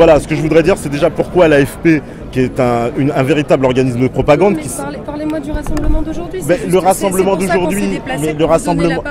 Voilà, ce que je voudrais dire, c'est déjà pourquoi l'AFP, qui est un, une- un véritable organisme de propagande, Mais qui, s- parlez- Parlez-moi du rassemblement d'aujourd'hui. Juste- le rassemblement c'est pour ça qu'on d'aujourd'hui, mais pour le rassemblement-.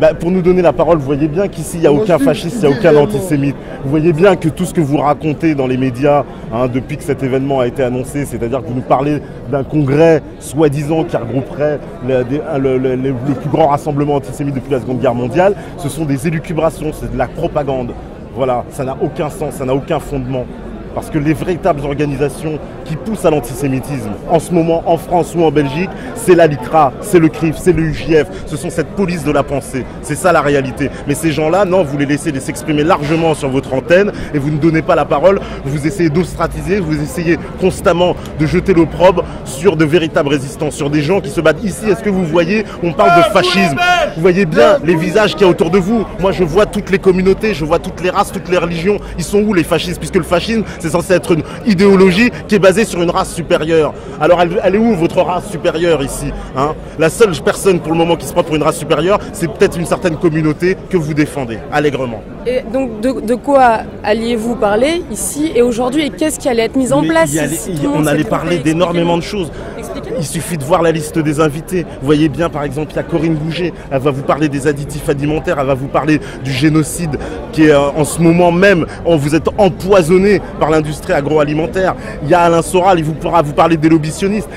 Bah, nous donner la parole, vous voyez bien qu'ici, il n'y a aucun fasciste, il n'y a aucun antisémite. Vous voyez bien que tout ce que vous racontez dans les médias hein, depuis que cet événement a été annoncé, c'est-à-dire que vous nous parlez d'un congrès soi-disant qui regrouperait le- des- le- le- le- les plus grands rassemblements antisémites depuis la Seconde Guerre mondiale, ce sont des élucubrations, c'est de la propagande. Voilà, ça n'a aucun sens, ça n'a aucun fondement. Parce que les véritables organisations qui poussent à l'antisémitisme, en ce moment en France ou en Belgique, c'est la LICRA, c'est le CRIF, c'est le UJF, ce sont cette police de la pensée. C'est ça la réalité. Mais ces gens-là, non, vous les laissez s'exprimer largement sur votre antenne et vous ne donnez pas la parole, vous essayez d'ostratiser, vous essayez constamment de jeter l'opprobre sur de véritables résistants, sur des gens qui se battent. Ici, est-ce que vous voyez, on parle de fascisme. Vous voyez bien les visages qu'il y a autour de vous. Moi, je vois toutes les communautés, je vois toutes les races, toutes les religions. Ils sont où les fascistes? Puisque le fascisme, c'est censé être une idéologie qui est basée sur une race supérieure. Alors, elle, elle est où votre race supérieure ici hein? La seule personne pour le moment qui se prend pour une race supérieure, c'est peut-être une certaine communauté que vous défendez allègrement. Et donc, de, de quoi alliez-vous parler ici et aujourd'hui? Et qu'est-ce qui allait être mis en Mais place allait- si On allait parler d'énormément de choses. Il suffit de voir la liste des invités. Vous voyez bien, par exemple, il y a Corinne Bouget. Elle va vous parler des additifs alimentaires. Elle va vous parler du génocide qui est euh, en ce moment même. On vous êtes empoisonné par l'industrie agroalimentaire. Il y a Alain Soral. Il vous pourra vous parler des lobbyistes.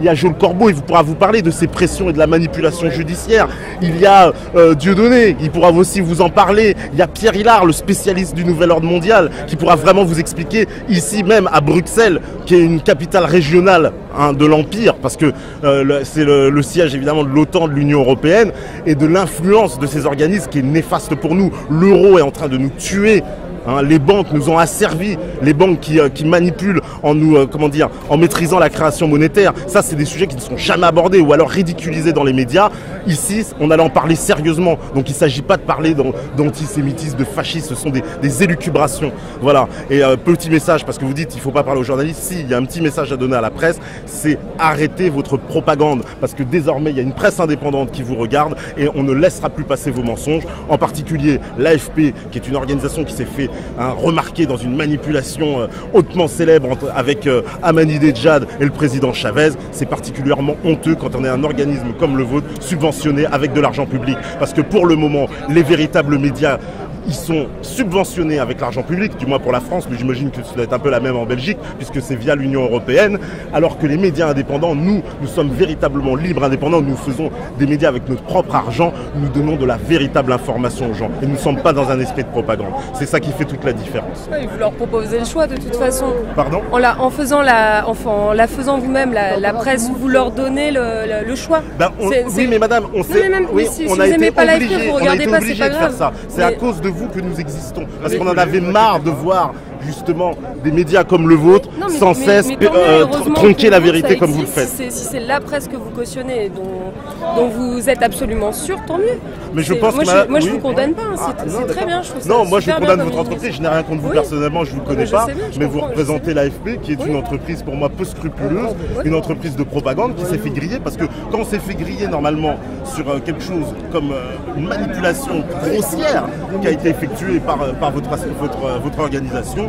Il y a Joël Corbeau. Il vous pourra vous parler de ces pressions et de la manipulation judiciaire. Il y a euh, Dieudonné. Il pourra aussi vous en parler. Il y a Pierre Hillard, le spécialiste du nouvel ordre mondial, qui pourra vraiment vous expliquer ici même à Bruxelles, qui est une capitale régionale hein, de l'Empire, parce que euh, c'est le siège évidemment de l'OTAN, de l'Union Européenne, et de l'influence de ces organismes qui est néfaste pour nous. L'euro est en train de nous tuer. Hein. les banques nous ont asservis, les banques qui, euh, manipulent en nous, euh, comment dire, en maîtrisant la création monétaire. Ça, c'est des sujets qui ne sont jamais abordés ou alors ridiculisés dans les médias. Ici, on allait en parler sérieusement. Donc, il ne s'agit pas de parler d'an- d'antisémitisme, de fascisme. Ce sont des, des élucubrations. Voilà. Et euh, petit message, parce que vous dites, il ne faut pas parler aux journalistes. Si, il y a un petit message à donner à la presse, c'est arrêtez votre propagande. Parce que désormais, il y a une presse indépendante qui vous regarde et on ne laissera plus passer vos mensonges. En particulier, l'AFP, qui est une organisation qui s'est fait hein, remarquer dans une manipulation euh, hautement célèbre avec euh, Ahmadinejad et le président Chavez. C'est particulièrement honteux quand on est un organisme comme le vôtre, subventionné avec de l'argent public. Parce que pour le moment, les véritables médias ils sont subventionnés avec l'argent public, du moins pour la France, mais j'imagine que ça doit être un peu la même en Belgique, puisque c'est via l'Union Européenne, alors que les médias indépendants, nous, nous sommes véritablement libres, indépendants, nous faisons des médias avec notre propre argent, nous donnons de la véritable information aux gens, et nous ne sommes pas dans un esprit de propagande. C'est ça qui fait toute la différence. Vous leur proposez le choix de toute façon. Pardon En la, en faisant la, enfin, en la faisant vous-même, la, la presse, vous leur donnez le, le- le choix. Ben, on- oui, mais madame, on sait, oui, mais si- on si a vous été pas obligé, vous on a regardez été pas, obligé de faire grave. ça. C'est à cause de vous que nous existons, parce qu'on en avait marre de voir justement des médias comme le vôtre Non, mais- sans mais- cesse mais euh, tronquer la vérité comme vous le faites. Si c'est si la presse que vous cautionnez, dont, dont vous êtes absolument sûr, tant mieux. Mais je pense moi, que je, moi, je vous condamne pas, hein, Ah, c'est très bien, je trouve ça Non, moi je condamne votre entreprise, je n'ai rien contre vous Oui. personnellement, je vous mais connais pas, bien, mais vous représentez l'AFP qui est Oui. une entreprise pour moi peu scrupuleuse, Oui. une entreprise de propagande qui s'est fait griller parce que quand on s'est fait griller normalement sur euh, quelque chose comme euh, une manipulation grossière qui a été effectuée par, par votre, votre, votre organisation,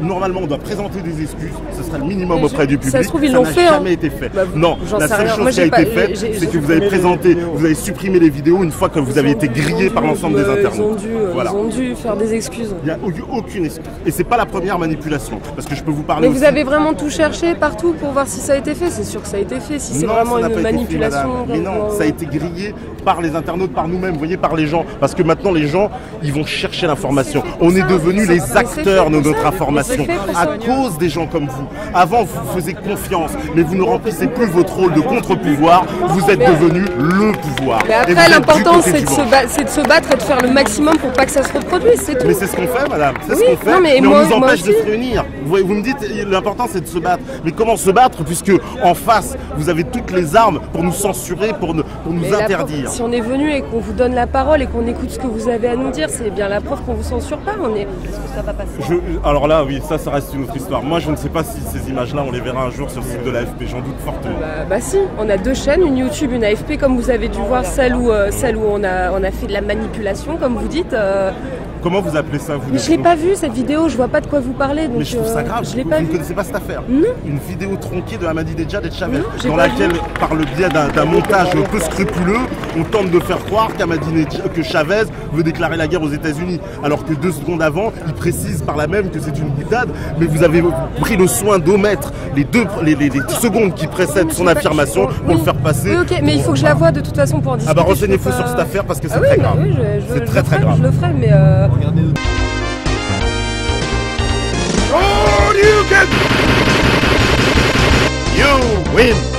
Normalement, on doit présenter des excuses. Ce sera le minimum auprès du ça public. se trouve, ils Ça l'ont n'a fait, hein. jamais été fait. Bah, vous- non, la seule chose Moi, qui a été faite, c'est que vous avez supprimé présenté, vous avez supprimé les vidéos une fois que vous avez été grillé par l'ensemble des Ils ont internautes. dû, euh, Voilà. ils ont dû faire des excuses. Il n'y a eu aucune excuse. Et c'est pas la première manipulation. Parce que je peux vous parler Mais vous avez vraiment tout cherché partout pour voir si ça a été fait C'est sûr que ça a été fait. Si c'est vraiment ça une fait, manipulation. Mais non, ça a été grillé par les internautes, par nous-mêmes, vous voyez, par les gens. Parce que maintenant, les gens, ils vont chercher l'information. On est ça. devenus les acteurs de notre ça. information. À ça. cause des gens comme vous. Avant, vous faisiez confiance, mais vous ne remplissez plus votre rôle de contre-pouvoir. Vous êtes devenu le pouvoir. Mais après, l'important, c'est de, de se battre et de faire le maximum pour pas que ça se reproduise, c'est tout. Mais c'est ce qu'on fait, madame. C'est Oui, ce qu'on fait. non, mais on moi- nous moi empêche de se réunir. Vous, me dites, l'important c'est de se battre. Mais comment se battre puisque en face, vous avez toutes les armes pour nous censurer, pour, ne- pour nous Mais interdire. si on est venu et qu'on vous donne la parole et qu'on écoute ce que vous avez à nous dire, c'est bien la preuve qu'on vous censure pas. On est. Je- alors là, oui, Oui, ça, ça reste une autre histoire. Moi, je ne sais pas si ces images-là, on les verra un jour sur le site de l'AFP. J'en doute fortement. Bah, bah si, on a deux chaînes, une YouTube, une AFP, comme vous avez dû voir, celle où, euh, celle où on, a, on a fait de la manipulation, comme vous dites. euh, Comment vous appelez ça, vous mais je l'ai pas vu cette vidéo, je vois pas de quoi vous parlez. Donc, Mais je trouve ça euh, grave. Je l'ai vous pas ne connaissez pas cette affaire Non. Une vidéo tronquée de Ahmadinejad et de Chavez, Non, dans pas laquelle, vu. par le biais d'un montage peu scrupuleux, on tente de faire croire que Chavez veut déclarer la guerre aux États-Unis, alors que deux secondes avant, il précise par là même que c'est une Mais vous avez pris le soin d'omettre les deux les, les- les secondes qui précèdent son pas- affirmation pour Oui. le faire passer. Oui, ok, mais il faut que je la voie de toute façon pour en Ah discuter. bah je peux renseignez-vous pas- sur cette affaire parce que c'est Ah oui, très bah grave. oui, C'est très très ferai, grave. Je le ferai, mais. euh, You win!